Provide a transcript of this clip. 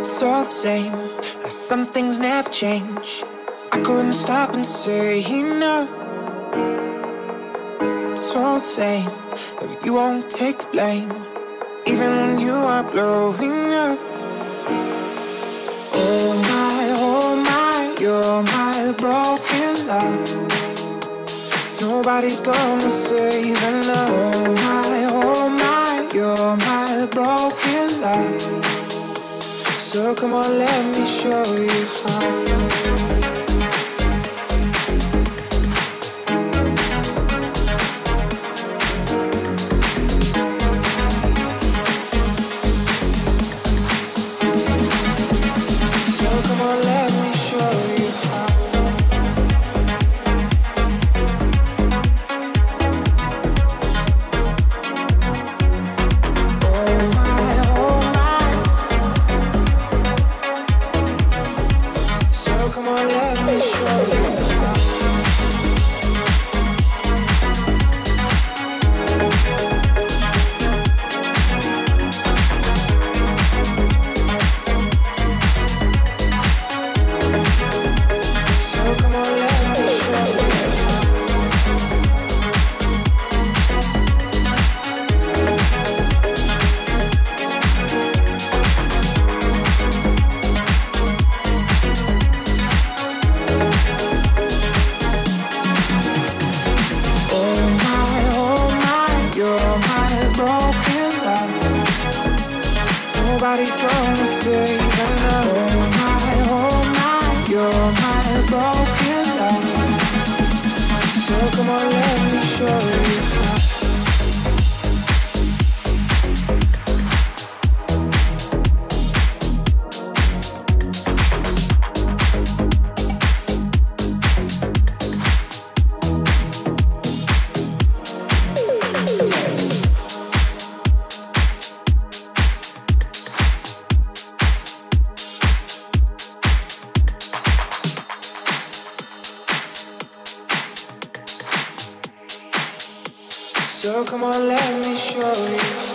It's all the same. Some things never change. I couldn't stop and say no. It's all the same. But you won't take the blame, even when you are blowing up. Oh my, oh my, you're my broken love. Nobody's gonna save enough. Oh my, oh my, you're my broken love. So come on, let me show you how. Nobody's gonna save enough. So come on, let me show you.